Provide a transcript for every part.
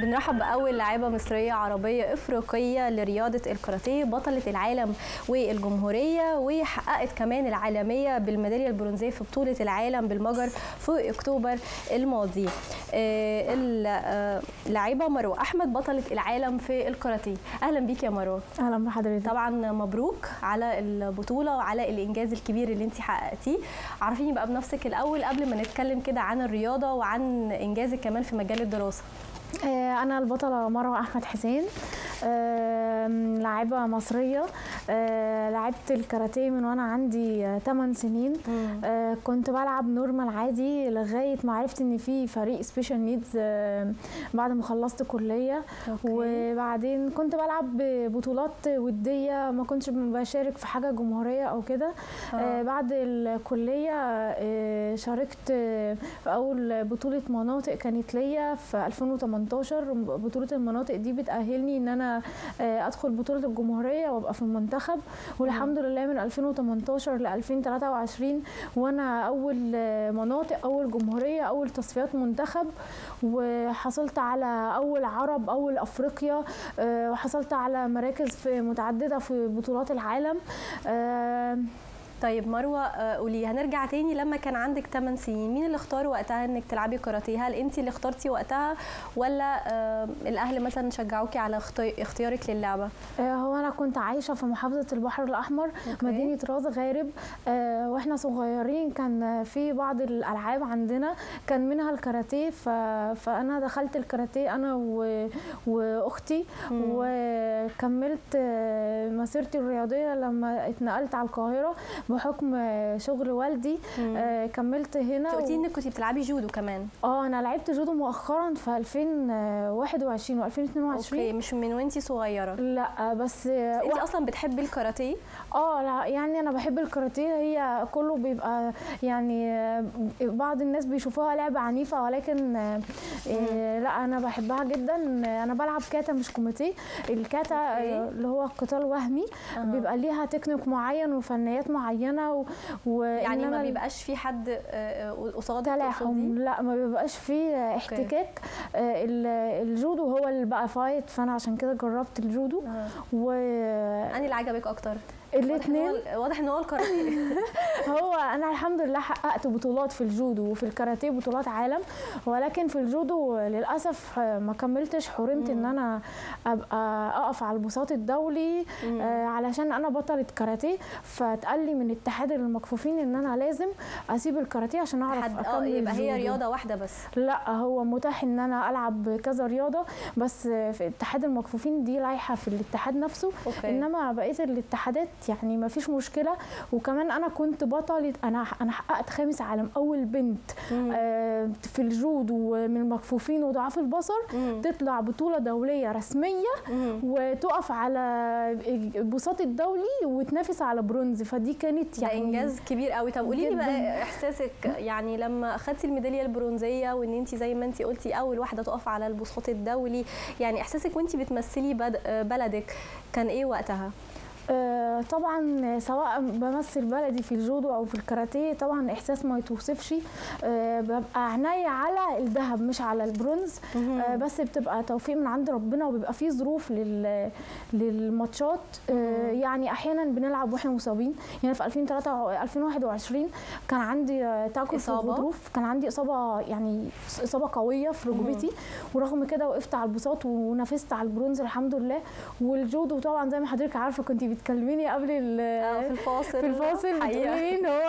بنرحب بأول لاعبة مصرية عربية إفريقية لرياضة الكاراتيه بطلة العالم والجمهورية وحققت كمان العالمية بالميدالية البرونزية في بطولة العالم بالمجر في أكتوبر الماضي. آه، اللاعبة مروة أحمد بطلة العالم في الكاراتيه. أهلا بيك يا مروة أهلا بحضرتك. طبعا مبروك على البطولة وعلى الإنجاز الكبير اللي انت حققتيه. عرفيني بقى بنفسك الأول قبل ما نتكلم كده عن الرياضة وعن إنجازك كمان في مجال الدراسة. آه، أنا البطلة مروة أحمد حسين لاعبة مصرية. آه، لعبت الكاراتيه من وأنا عندي 8 سنين. آه، كنت بلعب normal عادي لغاية ما عرفت إن في فريق special needs بعد ما خلصت كلية. okay. وبعدين كنت بلعب بطولات ودية ما كنتش بشارك في حاجة جمهورية أو كده. آه. آه، بعد الكلية آه، شاركت آه، في أول بطولة مناطق كانت ليا في 2018 بطولة المناطق دي بتأهلني إن أنا آه، أدخل بطولة الجمهورية وأبقى في المنتخب والحمد لله من 2018 ل 2023 وأنا أول مناطق أول جمهورية أول تصفيات منتخب وحصلت على أول عرب أول أفريقيا آه، وحصلت على مراكز في متعددة في بطولات العالم آه، طيب مروة آه، قولي هنرجع تاني لما كان عندك 8 سنين. مين اللي اختار وقتها إنك تلعبي كاراتيه؟ هل أنت اللي اخترتي وقتها ولا الأهل مثلا شجعوكي على اختي- اختيارك للعبة؟ آه، هو أنا كنت عايشة في محافظة البحر الأحمر أوكي. مدينة راس غارب. آه، وإحنا صغيرين كان في بعض الألعاب عندنا كان منها الكاراتيه. فأنا دخلت الكاراتيه أنا و... وأختي. وكملت مسيرتي الرياضية لما اتنقلت على القاهرة. بحكم شغل والدي آه، كملت هنا قلتي و- انك كنت بتلعبي جودو كمان. آه أنا لعبت جودو مؤخرا في 2021 و2022 okay مش من وانت صغيرة. لا بس انت أصلا بتحبي الكاراتيه؟ آه لا يعني أنا بحب الكاراتيه. هي كله بيبقى يعني بعض الناس بيشوفوها لعبة عنيفة ولكن آه، لا أنا بحبها جدا. أنا بلعب كاتا مش كوميتيه. الكاتا okay. آه، اللي هو قتال وهمي. بيبقى ليها تكنيك معين وفنيات معينة. و... و... يعني ما بيبقاش في حد آه، آه، قصادك تلاحم؟ لا ما بيبقاش فيه احتكاك آه، ال- الجودو هو اللي بقى fight فأنا عشان كده جربت الجودو آه. والاثنين أنهي اللي عجبك أكتر هو واضح إن هو الكاراتيه. هو أنا الحمد لله حققت بطولات في الجودو وفي الكاراتيه بطولات عالم ولكن في الجودو للأسف ما كملتش. حرمت إن أنا أبقى أقف على البساط الدولي آه، علشان أنا بطلة كاراتيه. فاتقال لي من اتحاد المكفوفين إن أنا لازم أسيب الكاراتيه عشان أعرف حد آه أكمل يبقى هي الجودو. رياضة واحدة بس. لا هو متاح إن أنا ألعب كذا رياضة بس في اتحاد المكفوفين دي لايحه في الاتحاد نفسه. okay. إنما بقية الاتحادات يعني ما فيش مشكلة وكمان أنا كنت بطلة أنا أنا حققت خامس عالم أول بنت آه في الجودو من المكفوفين وضعاف البصر مم. تطلع بطولة دولية رسمية مم. وتقف على البساط الدولي وتنافس على برونز فدي كانت يعني إنجاز كبير قوي طب قولي لي. بقى إحساسك يعني لما أخدتي الميدالية البرونزية وإن انت زي ما انت قلتي أول واحدة تقف على البساط الدولي يعني إحساسك وانت بتمثلي بد- بلدك كان إيه وقتها آه، طبعا سواء بمثل بلدي في الجودو أو في الكاراتيه طبعا إحساس ما يتوصفش آه، ببقى عناية على الذهب مش على البرونز آه، بس بتبقى توفيق من عند ربنا وبيبقى فيه ظروف لل للماتشات آه، يعني أحيانا بنلعب وإحنا مصابين. يعني في 2003 2021 كان عندي آه، تاكل في؟ الغضروف. كان عندي إصابة يعني إصابة قوية في ركبتي. ورغم كده وقفت على البساط ونافست على البرونز الحمد لله. والجودو طبعا زي ما حضرتك عارفة كنت بتكلميني قبل ال- آه، في الفاصل في الفاصل. بتقولي لي إن هو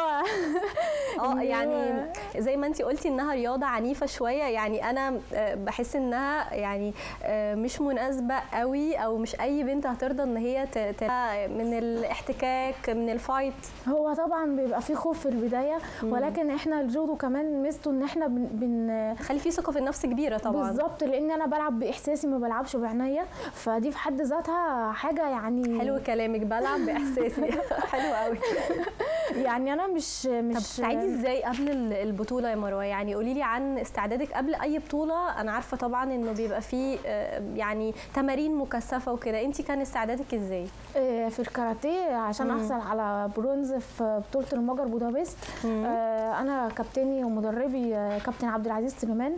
آه يعني هو- زي ما انت قلتي إنها رياضة عنيفة شوية يعني أنا آه، بحس إنها يعني آه، مش مناسبة قوي أو مش أي بنت هترضى إن هي ت- من الاحتكاك من الفايت هو طبعا بيبقى فيه خوف في البداية ولكن إحنا الجودو كمان ميزته إن إحنا بن, بن خلي في ثقة في النفس كبيرة طبعا. بالظبط لأن أنا بلعب بإحساسي ما بلعبش بعناية فدي في حد ذاتها حاجة يعني حلو كلامك بلعب بإحساسي. حلو قوي. يعني أنا مش مش طب بتستعدي إزاي قبل ال- البطولة يا مروة؟ يعني قولي لي عن استعدادك قبل أي بطولة. أنا عارفة طبعا إنه بيبقى فيه آه، يعني تمارين مكثفة وكده. انت كان استعدادك إزاي؟ آه، في الكاراتيه عشان مم. أحصل على برونز في بطولة المجر بودابست. آه، أنا كابتني ومدربي كابتن عبد العزيز سليمان.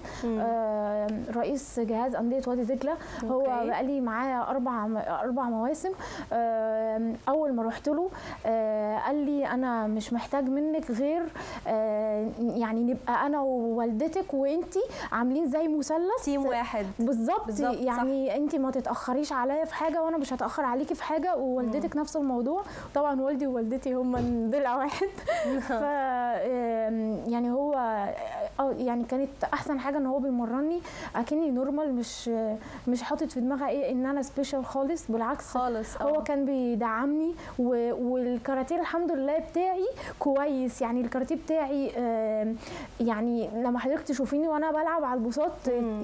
رئيس جهاز أندية وادي دجلة. هو. بقالي معاه أربع أربع مواسم. أول ما رحت له قال لي أنا مش محتاج منك غير آه، يعني نبقى أنا ووالدتك وانتي عاملين زي مثلث. team واحد. بالظبط. يعني انت ما تتأخريش عليا في حاجة وأنا مش هتأخر عليكي في حاجة ووالدتك نفس الموضوع. طبعا والدي ووالدتي هم ضلع واحد. ف يعني هو آه يعني كانت أحسن حاجة إن هو بيمرني. أكني normal مش مش حاطط في دماغها إيه إن أنا special خالص. بالعكس خالص هو آه. كان بيدعمني والكاراتيه الحمد لله بتاعي كويس يعني الكاراتيه بتاعي يعني لما حضرتك تشوفيني وأنا بلعب على البساط.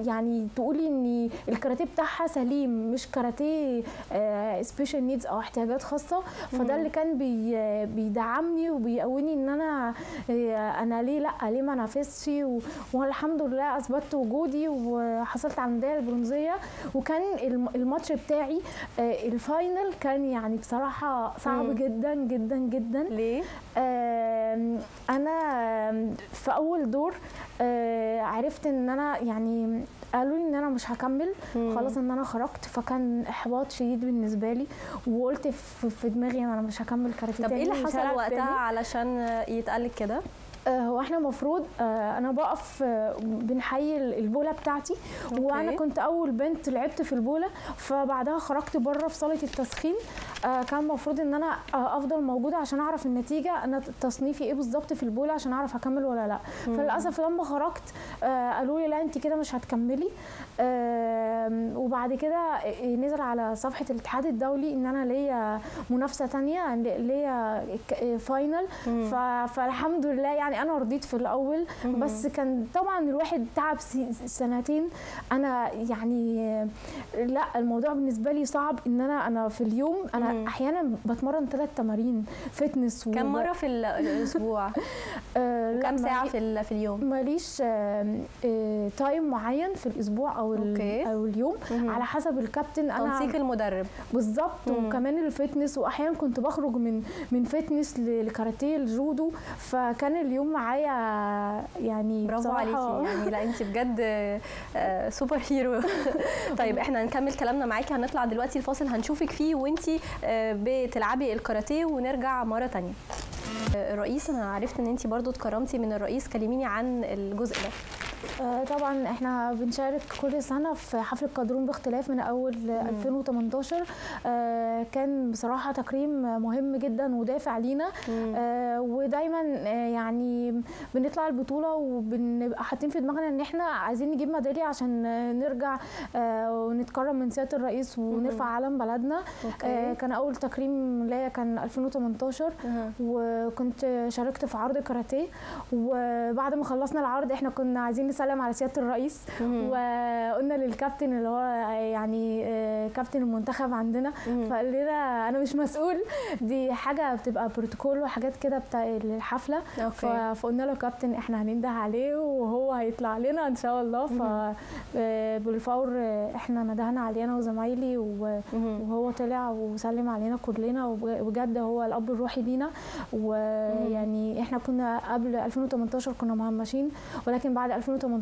يعني تقولي إن الكاراتيه بتاعها سليم مش كاراتيه special needs أو احتياجات خاصة. فده اللي كان بي بيدعمني وبيقويني إن أنا آه، أنا ليه لأ ليه ما انافسش و- والحمد لله أثبتت وجودي وحصلت على الميدالية البرونزية وكان الم- الماتش بتاعي آه، ال final كان يعني بصراحة صعب مم. جدا جدا جدا ليه أنا في أول دور آه، عرفت إن أنا يعني قالوا لي إن أنا مش هكمل. خلاص إن أنا خرجت فكان إحباط شديد بالنسبة لي وقلت في دماغي أنا مش هكمل كاراتيه طب إيه اللي حصل وقتها. علشان يتقالك كده هو إحنا المفروض آه، أنا بقف آه، بنحيي البوله بتاعتي أوكي. وأنا كنت اول بنت لعبت في البوله فبعدها خرجت بره في صالة التسخين آه، كان المفروض إن أنا آه، أفضل موجودة عشان أعرف النتيجة أنا تصنيفي إيه بالظبط في البوله عشان أعرف اكمل ولا لأ. فللأسف لما خرجت آه، قالوا لي لا انت كده مش هتكملي وبعد كده آه، نزل على صفحة الاتحاد الدولي إن أنا ليا منافسة تانية ليا فاينل فالحمد لله يعني أنا رضيت في الأول. بس كان طبعا الواحد تعب سنتين أنا يعني لا الموضوع بالنسبة لي صعب إن أنا أنا في اليوم أنا مم. أحيانا بتمرن ثلاث تمارين fitness كم مرة في ال- الأسبوع آه كم ساعة في في اليوم ماليش آه، آه، time معين في الأسبوع أو okay. أو اليوم مم. على حسب الكابتن أنا تنسيق المدرب بالظبط. وكمان ال fitness واحيانا كنت بخرج من من fitness لكاراتيه الجودو فكان اليوم معايا يعني برافو عليكي. يعني لا انت بجد آه، سوبر هيرو طيب إحنا هنكمل كلامنا معاكي. هنطلع دلوقتي الفاصل هنشوفك فيه وانت بتلعبي الكاراتيه ونرجع مرة تانية. آه، الرئيس أنا عرفت ان انت برضو اتكرمتي من الرئيس. كلميني عن الجزء ده. آه، طبعا إحنا بنشارك كل سنة في حفل القادرون باختلاف من أول 2018 آه، كان بصراحة تكريم مهم جدا ودافع لينا. آه، ودايما آه، يعني بنطلع البطولة وبنبقى حاطين في دماغنا إن إحنا عايزين نجيب ميدالية عشان آه، نرجع آه، ونتكرم من سيادة الرئيس ونرفع علم بلدنا. آه، أوكي كان أول تكريم ليا كان 2018 أها. وكنت شاركت في عرض كاراتيه. وبعد ما خلصنا العرض إحنا كنا عايزين نسلم على سيادة الرئيس. وقلنا للكابتن اللي هو يعني آه، كابتن المنتخب عندنا. فقال لنا أنا مش مسؤول. دي حاجة بتبقى بروتوكول وحاجات كده بتاع الحفلة. فقلنا له كابتن إحنا هننده عليه وهو هيطلع لنا إن شاء الله. فبالفور إحنا ندهنا عليه أنا وزمايلي. وهو طلع وسلم علينا كلنا. وبجد هو الأب الروحي لينا. ويعني إحنا كنا قبل 2018 كنا مهمشين. ولكن بعد 2018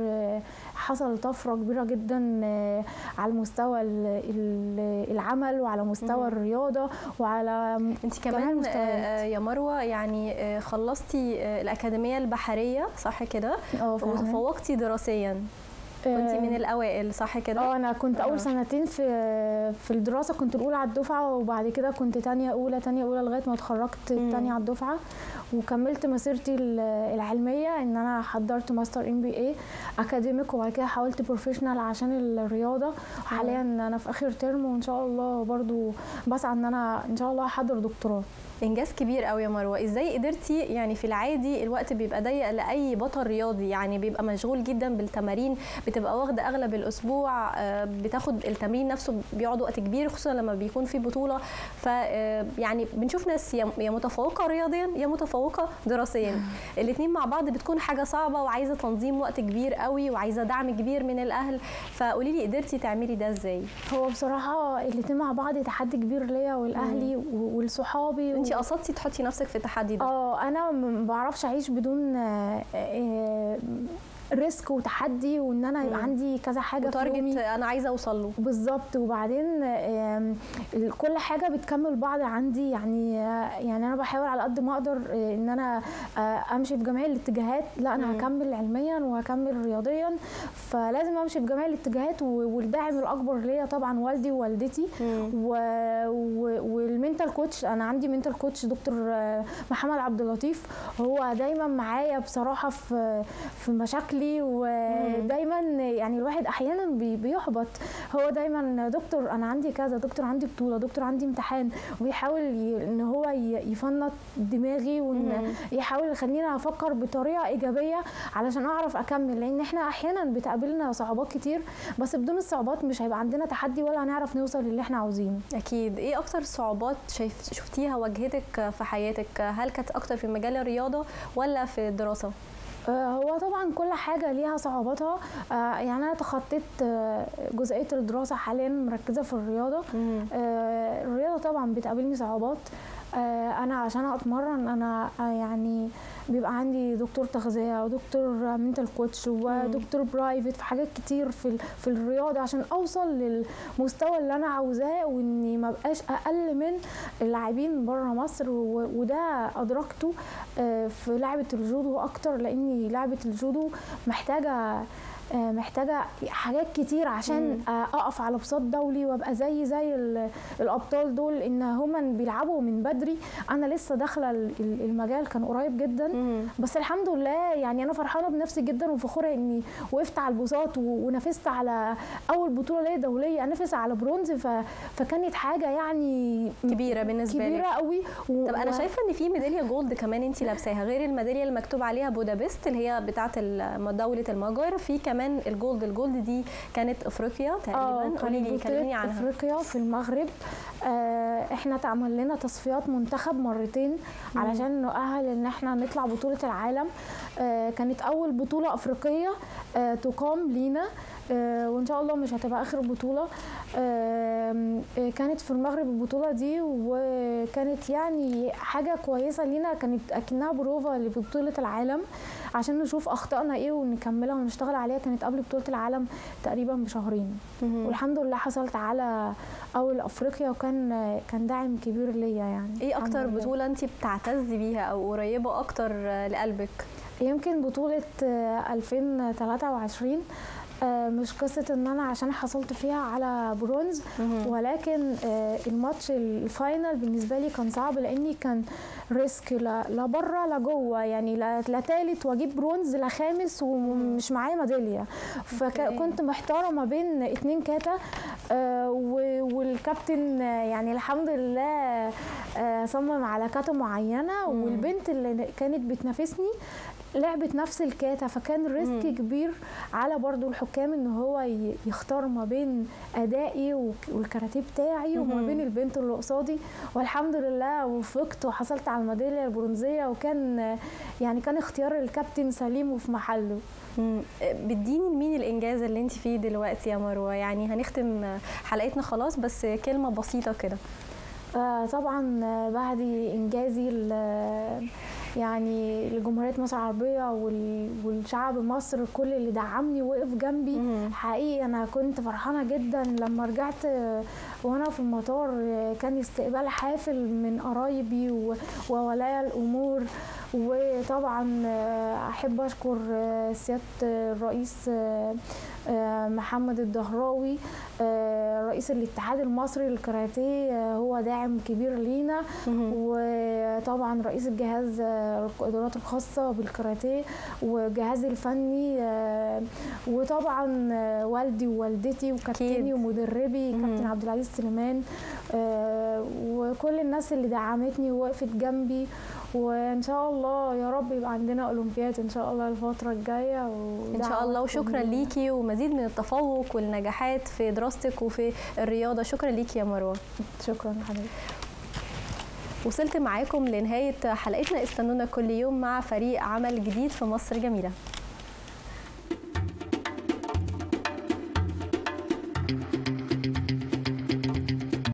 آه، حصل طفرة كبيرة جدا آه، على مستوى ال- ال- العمل وعلى مستوى. الرياضة وعلى انت كمان. آه، يا مروة يعني خلصتي الأكاديمية البحرية صح كده. وتفوقتي دراسيا كنت آه، من الأوائل صح كده؟ آه أنا كنت آه. اول سنتين في في الدراسة كنت الأولى على الدفعة وبعد كده كنت تانية أولى تانية أولى لغاية ما اتخرجت. تانية على الدفعة وكملت مسيرتي ال- العلمية إن أنا حضرت master MBA academic وبعد كده حاولت professional عشان الرياضة. وحاليا أنا في آخر ترم وإن شاء الله برضو بسعى إن أنا إن شاء الله أحضر دكتوراه. إنجاز كبير قوي يا مروة. إزاي قدرتي يعني في العادي الوقت بيبقى ضيق لأي بطل رياضي؟ يعني بيبقى مشغول جدا بالتمارين بتبقى واخدة أغلب الأسبوع بتاخد التمرين نفسه بيقعد وقت كبير خصوصا لما بيكون في بطولة. ف يعني بنشوف ناس يا متفوقة رياضيا يا متفوقة دراسيا. الاثنين مع بعض بتكون حاجة صعبة وعايزة تنظيم وقت كبير قوي وعايزة دعم كبير من الأهل. فقولي لي قدرتي تعملي ده إزاي؟ هو بصراحة الاثنين مع بعض تحدي كبير ليا ولاهلي ولصحابي انت قصدتي تحطي نفسك في التحدي ده؟ آه أنا ما بعرفش أعيش بدون ريسك وتحدي وإن أنا يبقى عندي كذا حاجة في يومي. أنا عايزة أوصل له. بالظبط. وبعدين كل حاجة بتكمل بعض عندي. يعني يعني أنا بحاول على قد ما أقدر إن أنا أمشي في جميع الاتجاهات. لا أنا مم. هكمل علميا وهكمل رياضيا. فلازم أمشي في جميع الاتجاهات والداعم الأكبر ليا طبعا والدي ووالدتي. و... و... والمنتال كوتش أنا عندي منتال كوتش دكتور محمد عبد اللطيف. هو دايما معايا بصراحة في في مشاكل شكلي ودايما يعني الواحد أحيانا بيحبط. هو دايما دكتور أنا عندي كذا دكتور عندي بطولة دكتور عندي امتحان وبيحاول إن هو يفنط دماغي وإن يحاول يخليني أفكر بطريقة إيجابية علشان أعرف أكمل. لأن إحنا أحيانا بتقابلنا صعوبات كتير بس بدون الصعوبات مش هيبقى عندنا تحدي ولا هنعرف نوصل للي إحنا عاوزينه. أكيد. إيه أكتر صعوبات شايف شفتيها واجهتك في حياتك؟ هل كانت أكتر في مجال الرياضة ولا في الدراسة؟ هو طبعا كل حاجة ليها صعوباتها يعني أنا تخطيت جزئية الدراسة حاليا مركزة في الرياضة. الرياضة طبعا بتقابلني صعوبات. أنا عشان أتمرن أنا يعني بيبقى عندي دكتور تغذية ودكتور mental coach ودكتور private في حاجات كتير في في الرياضة عشان أوصل للمستوى اللي أنا عاوزاه وإني ما بقاش أقل من اللاعبين بره مصر وده أدركته في لعبة الجودو أكتر لإني لعبة الجودو محتاجة محتاجة حاجات كتير عشان مم. أقف على بساط دولي وأبقى زي زي الأبطال دول إن هم بيلعبوا من بدري. أنا لسه داخلة المجال كان قريب جدا. بس الحمد لله يعني أنا فرحانة بنفسي جدا وفخورة إني وقفت على البساط ونافست على أول بطولة ليا دولية. أنافس على برونز فكانت حاجة يعني كبيرة بالنسبة لي كبيره قوي. و... طب أنا شايفة إن في ميدالية gold كمان انت لابساها غير الميدالية اللي مكتوب عليها بودابست اللي هي بتاعة دولة المجر. في كمان كمان ال gold ال gold دي كانت إفريقيا تقريبا. قولي لي كلميني عنها. إفريقيا في المغرب. آه إحنا اتعمل لنا تصفيات منتخب مرتين. علشان نؤهل إن إحنا نطلع بطولة العالم. آه كانت أول بطولة إفريقية آه تقام لينا. آه وإن شاء الله مش هتبقى آخر بطولة. آه كانت في المغرب البطولة دي وكانت يعني حاجة كويسة لينا كانت أكنها بروفا لبطولة العالم عشان نشوف أخطائنا إيه ونكملها ونشتغل عليها. كانت قبل بطولة العالم تقريبا بشهرين. والحمد لله حصلت على أول أفريقيا وكان كان داعم كبير ليا يعني. إيه أكتر بطولة انت بتعتزي بيها أو قريبة أكتر لقلبك؟ يمكن بطولة 2023 مش قصة إن أنا عشان حصلت فيها على برونز ولكن الماتش ال final بالنسبة لي كان صعب لأني كان risk لا بره لا جوه يعني لا ثالث وأجيب برونز لا خامس ومش معايا ميدالية. فكنت محتارة ما بين اتنين كاتا والكابتن يعني الحمد لله صمم على كاتا معينة والبنت اللي كانت بتنافسني لعبت نفس الكاتا فكان risk كبير على برضو الحكام إن هو يختار ما بين أدائي والكاراتيه بتاعي وما بين البنت اللي قصادي. والحمد لله وفقت وحصلت على الميدالية البرونزية وكان يعني كان اختيار الكابتن سليم وفي محله. بتديني لمين الإنجاز اللي أنت فيه دلوقتي يا مروة؟ يعني هنختم حلقتنا خلاص بس كلمة بسيطة كده. آه طبعا بعد إنجازي يعني لجمهورية مصر العربية والشعب مصر كل اللي دعمني وقف جنبي مم. حقيقي أنا كنت فرحانة جدا لما رجعت وأنا في المطار كان استقبال حافل من قرايبي وولايا الأمور وطبعا آه، أحب أشكر آه، سيادة الرئيس آه، آه، محمد الدهراوي رئيس الاتحاد المصري للكاراتيه هو داعم كبير لينا. وطبعا رئيس الجهاز القدرات الخاصة بالكاراتيه وجهازي الفني وطبعا والدي ووالدتي. وكابتني ومدربي. كابتن عبد العزيز سليمان وكل الناس اللي دعمتني ووقفت جنبي وإن شاء الله يا رب يبقى عندنا أولمبياد إن شاء الله الفترة الجاية إن شاء الله. وشكرا ليكي ومزيد من التفوق والنجاحات في دراستك وفي الرياضة. شكرا ليكي يا مروه شكرا حضرتك وصلت معاكم لنهاية حلقتنا. استنونا كل يوم مع فريق عمل جديد في مصر جميله